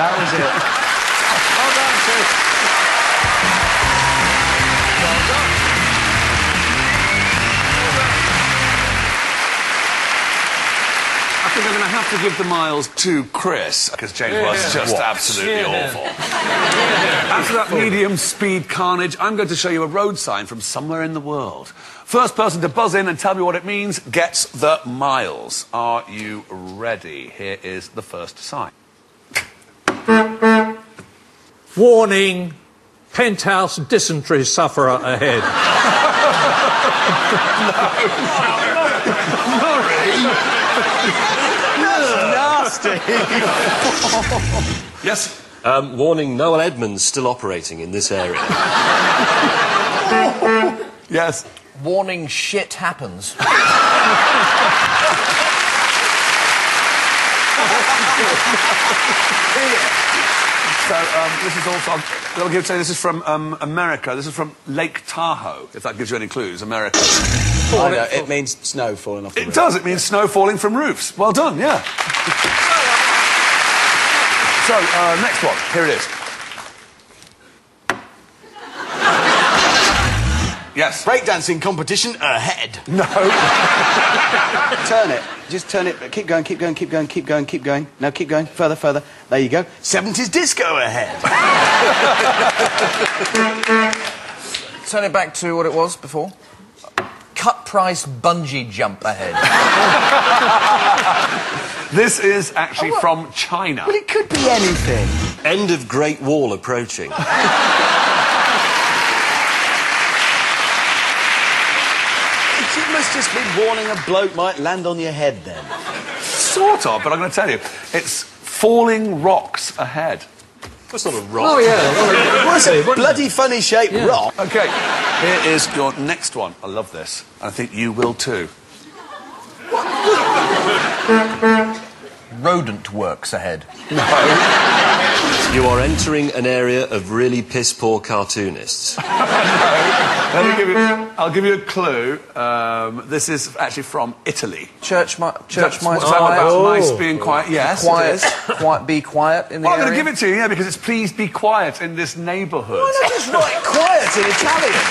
That was it. Well done, Chris. I think I'm going to have to give the miles to Chris because James was just absolutely awful. After that medium speed carnage, I'm going to show you a road sign from somewhere in the world. First person to buzz in and tell me what it means gets the miles. Are you ready? Here is the first sign. Warning, penthouse dysentery sufferer ahead. no, Nasty Yes? Um, warning, Noel Edmonds still operating in this area. Yes. Warning shit happens. So um, this is also. I'll give say this is from um, America. This is from Lake Tahoe. If that gives you any clues, America. I know, it means snow falling off the It roof. does. It means snow falling from roofs. Well done. Yeah. so uh, next one. Here it is. Yes. Breakdancing competition ahead. No. Turn it. Just turn it. Keep going, keep going, keep going, keep going, keep going. No, keep going. Further, further. There you go. 70s disco ahead. Turn it back to what it was before. Cut price bungee jump ahead. This is actually oh, from China. well, it could be anything. End of Great Wall approaching. It must just be warning a bloke might land on your head then. Sort of, but I'm going to tell you, it's falling rocks ahead. That's not a rock. Oh, yeah. What's it a would be, wouldn't bloody funny shaped rock? Okay. Here is your next one. I love this. I think you will too. Rodent works ahead. No. You are entering an area of really piss poor cartoonists. Let me give you, I'll give you a clue. Um, this is actually from Italy. Church, mi- church That's mice what's quiet. about mice being quiet? Yes, Quiet, is. quiet, be quiet in the Well, I'm going to give it to you, yeah, because it's please be quiet in this neighbourhood. Why not just write quiet in Italian?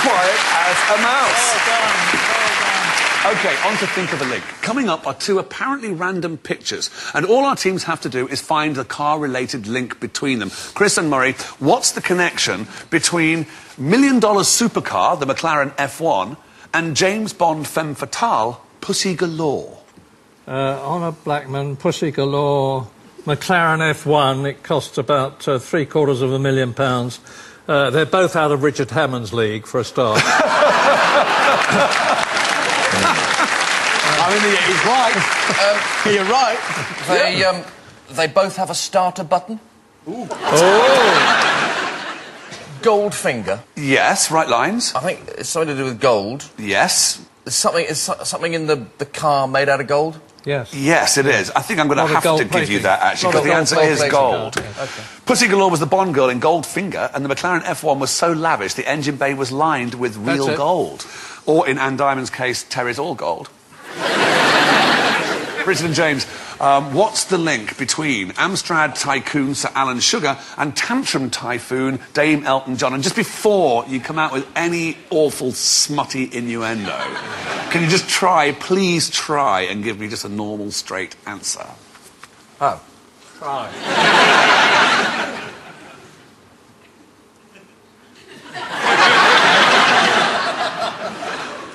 quiet as a mouse. Okay, on to think of a link. Coming up are two apparently random pictures, and all our teams have to do is find the car-related link between them. Chris and Murray, what's the connection between Million Dollar Supercar, the McLaren F1, and James Bond femme fatale, Pussy Galore? Uh, Honor Blackman, Pussy Galore, McLaren F1. It costs about uh, three quarters of a million pounds. Uh, they're both out of Richard Hammond's league, for a start. I mean, he's right. You're right. They, um, they both have a starter button. Ooh. Oh. Goldfinger. Yes, right lines. I think it's something to do with gold. Yes. There's something, is so- something in the, the car made out of gold. yes. Yes, it is. I think I'm going to have to give you that, actually, because the answer gold is plating. gold. Okay. Pussy Galore was the Bond girl in Goldfinger, and the McLaren F1 was so lavish the engine bay was lined with real gold. Or, in Anne Diamond's case, Terry's all gold. And James, um, what's the link between Amstrad tycoon Sir Alan Sugar and tantrum typhoon Dame Elton John? And just before you come out with any awful smutty innuendo, can you just try, please try, and give me just a normal straight answer? Oh.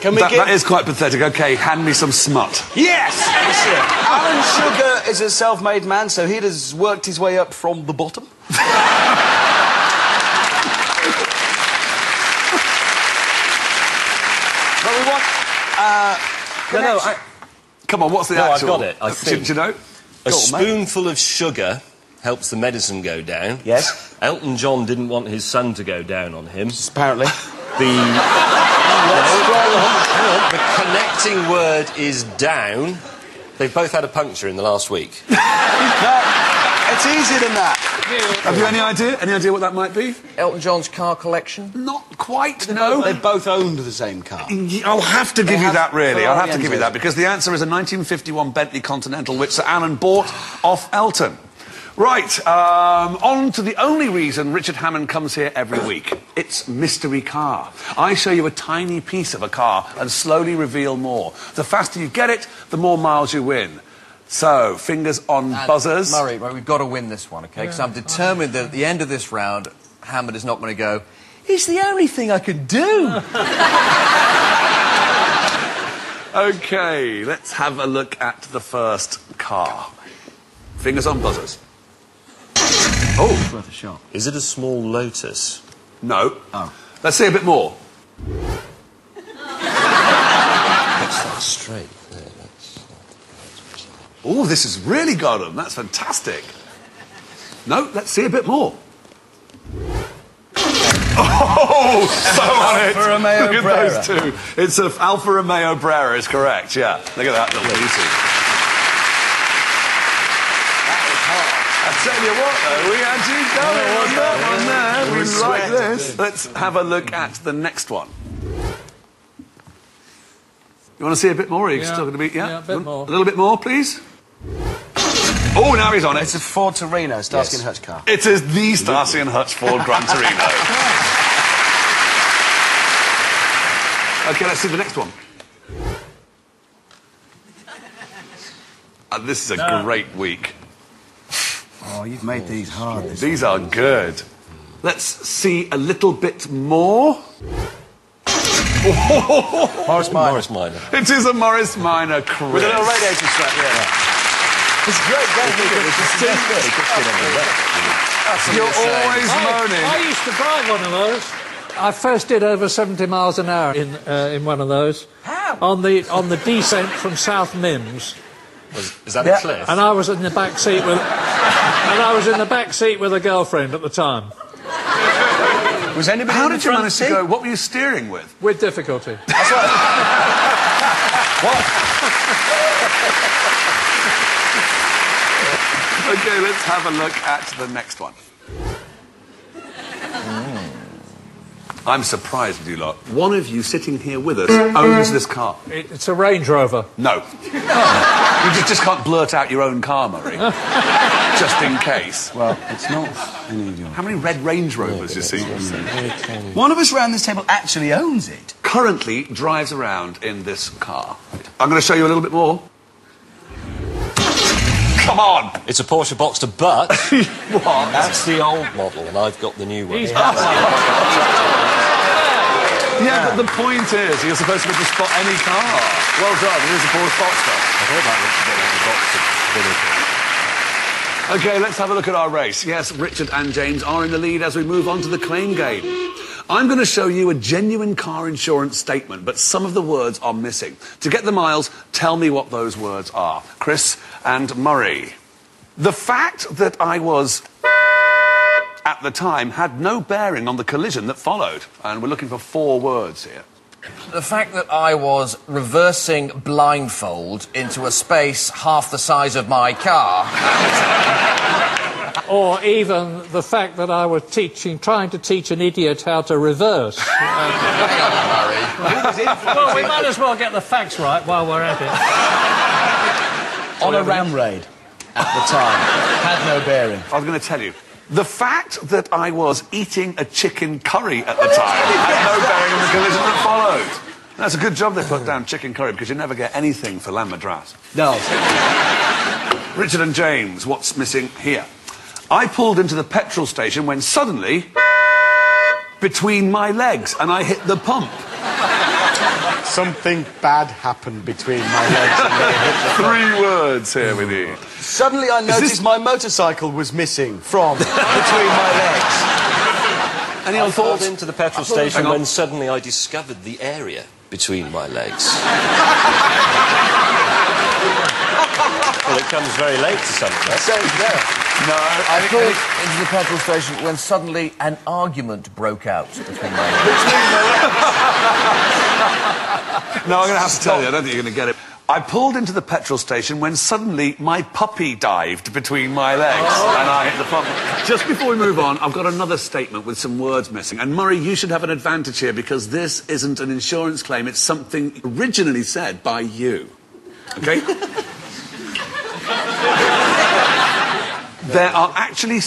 Can we That, get... that is quite pathetic. Okay, hand me some smut. Yes! Alan Sugar is a self-made man, so he has worked his way up from the bottom. but we want... Uh, No, no, I... Come on, what's the No, I've got it, I Uh, think. Do, do you know? A Go on, mate. spoonful of sugar helps the medicine go down. Yes. Elton John didn't want his son to go down on him. apparently. The, the connecting word is down. They've both had a puncture in the last week. It's easier than that. Have you any idea? Any idea what that might be? Elton John's car collection. Not quite, no. They both owned the same car. I'll have to give you have that, really. I'll oh, have to give you that because the answer is a 1951 Bentley Continental which Sir Alan bought off Elton. Right, um, on to the only reason Richard Hammond comes here every week. It's Mystery Car. I show you a tiny piece of a car and slowly reveal more. The faster you get it, the more miles you win. So, fingers on And buzzers. Murray, Murray, we've got to win this one, okay? Because I'm determined that at the end of this round, Hammond is not going to go, it's the only thing I can do. Okay, let's have a look at the first car. Fingers on buzzers. Oh, Worth a shot. Is it a small Lotus? no. Oh. Let's see a bit more. That's straight. Oh, this has really got him. That's fantastic. No, let's see a bit more. Oh, so on it. Romeo Look at those two. It's an Alfa Romeo Brera, is correct. Yeah, look at that little beauty. I tell you what, though, we actually got it on that one there. We was like this. Let's have a look at the next one. You want to see a bit more? Are you Yeah. still going to be? Yeah, Yeah, a bit more. A little bit more, please. Oh, now he's on it. It's a Ford Torino, Starsky and Hutch car. It is the Starsky and Hutch Ford Gran Torino. okay, let's see the next one. Uh, this is a great week. Oh, you've made these hard. This These are good. Let's see a little bit more. Morris Minor. Morris Minor. It is a Morris Minor Chris. With a little radiator strap, yeah. It's great, don't you? It's just You're always I, moaning. I used to drive one of those. I first did over 70 miles an hour in, uh, in one of those. How? On the, on the descent from South Mimms. Was, is that Yeah. a cliff? And I was in the back seat with... and I was in the back seat with a girlfriend at the time. Was anybody How in the did you front manage to seat? go? What were you steering with? With difficulty. What? Okay, let's have a look at the next one. I'm surprised with you lot. One of you sitting here with us owns this car. It, it's a Range Rover. No. you just, just can't blurt out your own car, Murray. just in case. Well, it's not any of yours. How many red Range Rovers you see? One of us round this table actually owns it. Currently drives around in this car. I'm going to show you a little bit more. Come on! It's a Porsche Boxster, but What? that's the old model, and I've got the new one. He's but the point is, you're supposed to be able to spot any car. Well done, it is a Porsche Boxster. I thought that was the Boxster. Okay, let's have a look at our race. Yes, Richard and James are in the lead as we move on to the claim game. I'm going to show you a genuine car insurance statement, but some of the words are missing. To get the miles, tell me what those words are. Chris and Murray. The fact that I was at the time had no bearing on the collision that followed, and we're looking for four words here. The fact that I was reversing blindfold into a space half the size of my car. Or even the fact that I was teaching, trying to teach an idiot how to reverse. Hang on, Murray. well, we might as well get the facts right while we're at it. On a ram raid at the time. Had no bearing. I was going to tell you. The fact that I was eating a chicken curry at the time had no bearing on the collision that followed. That's a good job they put down chicken curry because you never get anything for lamb madras. No. Richard and James, what's missing here? I pulled into the petrol station when suddenly, between my legs, and I hit the pump. Something bad happened between my legs and they hit the Three words here with you. Suddenly I noticed this- my motorcycle was missing from between my legs. Any I other pulled into the petrol Hang station when suddenly I discovered the area between my legs. well, it comes very late to some of. So, yeah. No, I pulled into the petrol station when suddenly an argument broke out between my legs. No, I'm going to have to tell you, I don't think you're going to get it. I pulled into the petrol station when suddenly my puppy dived between my legs and I hit the pump. Just before we move on, I've got another statement with some words missing. And Murray, you should have an advantage here because this isn't an insurance claim, it's something originally said by you. Okay? There are actually